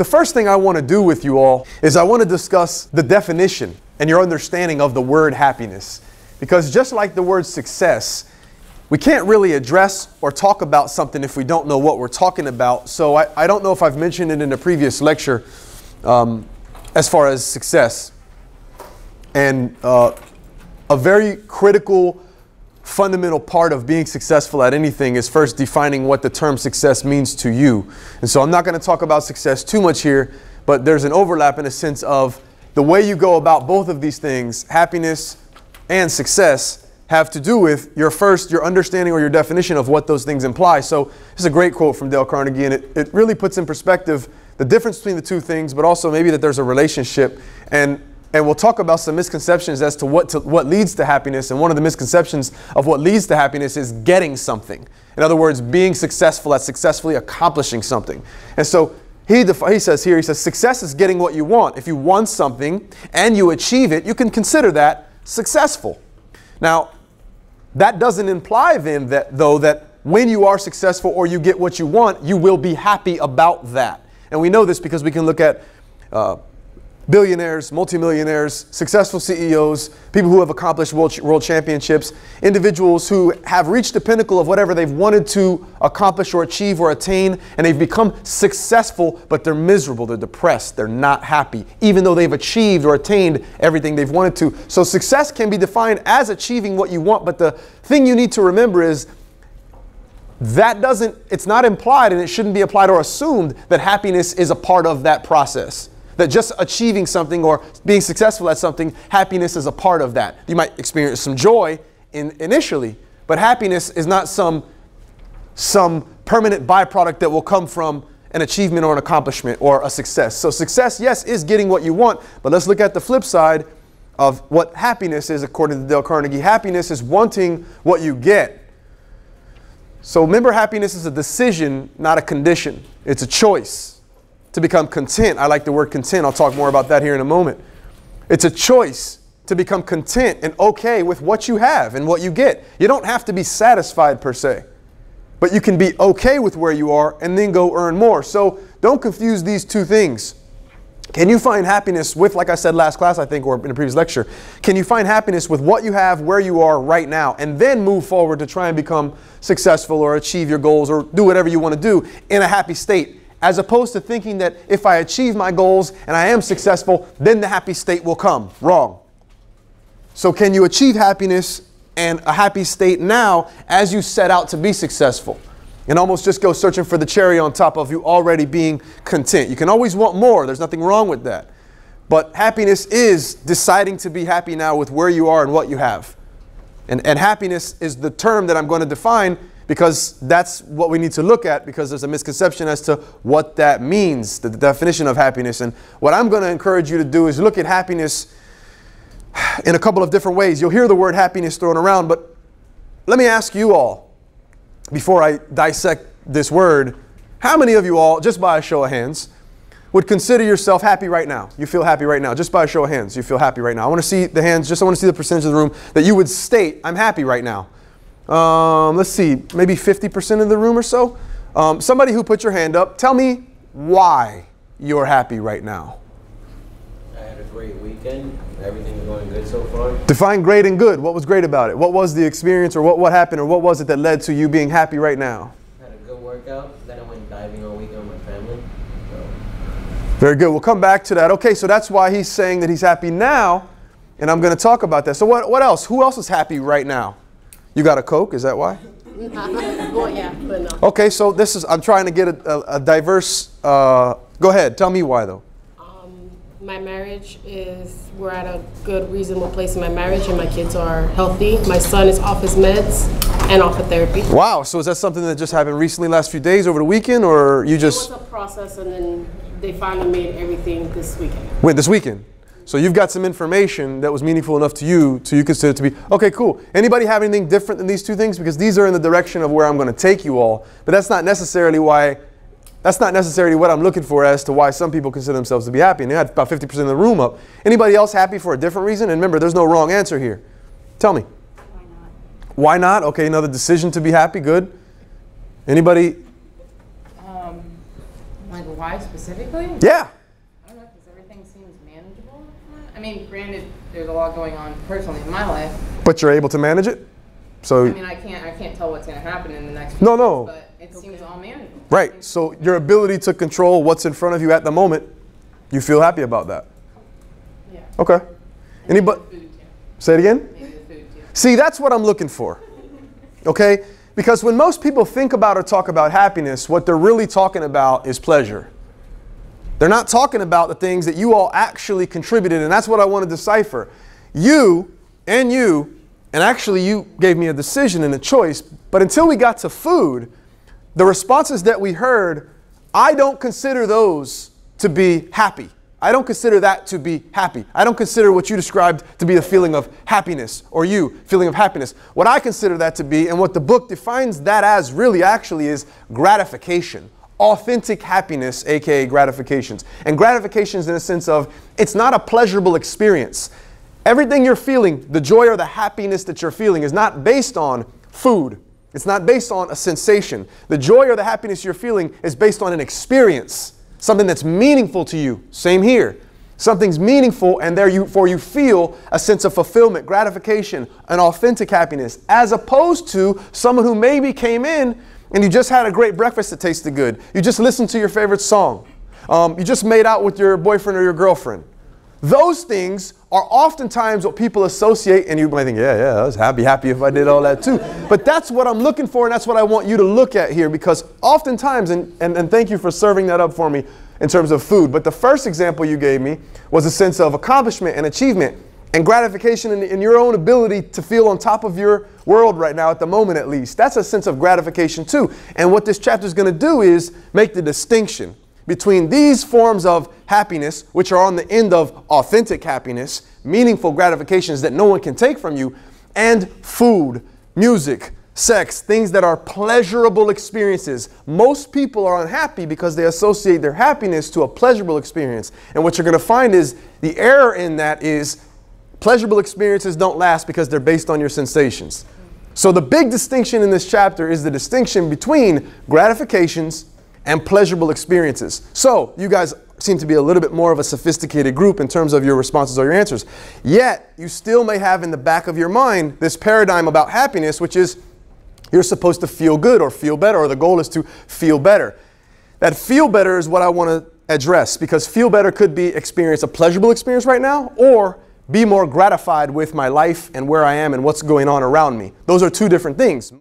The first thing I want to do with you all is I want to discuss the definition and your understanding of the word happiness. Because just like the word success, we can't really address or talk about something if we don't know what we're talking about. So I, I don't know if I've mentioned it in a previous lecture um, as far as success. And uh, a very critical, fundamental part of being successful at anything is first defining what the term success means to you. And so I'm not going to talk about success too much here, but there's an overlap in a sense of the way you go about both of these things, happiness and success, have to do with your first, your understanding or your definition of what those things imply. So it's a great quote from Dale Carnegie, and it, it really puts in perspective the difference between the two things, but also maybe that there's a relationship. And and we'll talk about some misconceptions as to what to, what leads to happiness. And one of the misconceptions of what leads to happiness is getting something. In other words, being successful at successfully accomplishing something. And so he, he says here, he says, success is getting what you want. If you want something and you achieve it, you can consider that successful. Now, that doesn't imply then that, though, that when you are successful or you get what you want, you will be happy about that. And we know this because we can look at uh, billionaires, multimillionaires, successful CEOs, people who have accomplished world, world championships, individuals who have reached the pinnacle of whatever they've wanted to accomplish or achieve or attain, and they've become successful, but they're miserable, they're depressed, they're not happy, even though they've achieved or attained everything they've wanted to. So success can be defined as achieving what you want, but the thing you need to remember is that doesn't, it's not implied and it shouldn't be applied or assumed that happiness is a part of that process that just achieving something or being successful at something, happiness is a part of that. You might experience some joy in, initially, but happiness is not some, some permanent byproduct that will come from an achievement or an accomplishment or a success. So, success, yes, is getting what you want, but let's look at the flip side of what happiness is according to Dale Carnegie. Happiness is wanting what you get. So, remember, happiness is a decision, not a condition, it's a choice to become content. I like the word content. I'll talk more about that here in a moment. It's a choice to become content and okay with what you have and what you get. You don't have to be satisfied per se, but you can be okay with where you are and then go earn more. So don't confuse these two things. Can you find happiness with, like I said last class, I think, or in a previous lecture, can you find happiness with what you have, where you are right now, and then move forward to try and become successful or achieve your goals or do whatever you want to do in a happy state? As opposed to thinking that if I achieve my goals and I am successful, then the happy state will come. Wrong. So, can you achieve happiness and a happy state now as you set out to be successful? And almost just go searching for the cherry on top of you already being content. You can always want more, there's nothing wrong with that. But happiness is deciding to be happy now with where you are and what you have. And, and happiness is the term that I'm going to define because that's what we need to look at because there's a misconception as to what that means, the definition of happiness. And what I'm going to encourage you to do is look at happiness in a couple of different ways. You'll hear the word happiness thrown around, but let me ask you all, before I dissect this word, how many of you all, just by a show of hands, would consider yourself happy right now? You feel happy right now, just by a show of hands. You feel happy right now. I want to see the hands, just I want to see the percentage of the room that you would state, I'm happy right now um, let's see, maybe 50% of the room or so. Um, somebody who put your hand up, tell me why you're happy right now. I had a great weekend. Everything's going good so far. Define great and good. What was great about it? What was the experience or what, what happened or what was it that led to you being happy right now? I had a good workout. Then I went diving all weekend with my family. So. Very good. We'll come back to that. Okay, so that's why he's saying that he's happy now. And I'm going to talk about that. So, what, what else? Who else is happy right now? You got a Coke, is that why? well, yeah, but no. Okay, so this is, I'm trying to get a, a, a diverse, uh, go ahead, tell me why though. Um, my marriage is, we're at a good, reasonable place in my marriage, and my kids are healthy. My son is off his meds and off of therapy. Wow, so is that something that just happened recently, last few days, over the weekend, or you just. It was a process, and then they finally made everything this weekend. Wait, this weekend? So you've got some information that was meaningful enough to you to you consider to be okay, cool. Anybody have anything different than these two things? Because these are in the direction of where I'm going to take you all. But that's not necessarily why. That's not necessarily what I'm looking for as to why some people consider themselves to be happy. And they had about 50% of the room up. Anybody else happy for a different reason? And remember, there's no wrong answer here. Tell me. Why not? Why not? Okay, another decision to be happy. Good. Anybody? Um, like why specifically? Yeah. I don't know, because everything seems manageable. I mean, granted, there's a lot going on personally in my life. But you're able to manage it? So, I mean, I can't, I can't tell what's going to happen in the next. few No, no. months, But it seems all manageable. right. So, your ability to control what's in front of you at the moment, you feel happy about that. Yeah. Okay. Anybody? Food. Say it again? Maybe the food too. See, that's what I'm looking for. Okay? Because when most people think about or talk about happiness, what they're really talking about is pleasure. They're not talking about the things that you all actually contributed, and that's what I want to decipher. You and you, and actually you gave me a decision and a choice, but until we got to food, the responses that we heard, I don't consider those to be happy. I don't consider that to be happy. I don't consider what you described to be the feeling of happiness or you feeling of happiness. What I consider that to be, and what the book defines that as really actually is gratification. Authentic happiness, aka gratifications. And gratifications in a sense of it's not a pleasurable experience. Everything you're feeling, the joy or the happiness that you're feeling, is not based on food. It's not based on a sensation. The joy or the happiness you're feeling is based on an experience, something that's meaningful to you. Same here. Something's meaningful, and therefore you feel a sense of fulfillment, gratification, an authentic happiness, as opposed to someone who maybe came in and you just had a great breakfast that tasted good. You just listened to your favorite song. Um, you just made out with your boyfriend or your girlfriend. Those things are oftentimes what people associate, and you might think, yeah, yeah, I was happy, happy if I did all that too. But that's what I'm looking for, and that's what I want you to look at here, because oftentimes, and, and, and thank you for serving that up for me in terms of food, but the first example you gave me was a sense of accomplishment and achievement and gratification in, in your own ability to feel on top of your world right now, at the moment at least. That's a sense of gratification too. And what this chapter is going to do is make the distinction between these forms of happiness, which are on the end of authentic happiness, meaningful gratifications that no one can take from you, and food, music, sex, things that are pleasurable experiences. Most people are unhappy because they associate their happiness to a pleasurable experience. And what you're going to find is the error in that is pleasurable experiences don't last because they're based on your sensations. So the big distinction in this chapter is the distinction between gratifications and pleasurable experiences. So you guys seem to be a little bit more of a sophisticated group in terms of your responses or your answers. Yet you still may have in the back of your mind this paradigm about happiness, which is you're supposed to feel good or feel better, or the goal is to feel better. That feel better is what I want to address because feel better could be experience a pleasurable experience right now or be more gratified with my life and where I am and what's going on around me. Those are two different things.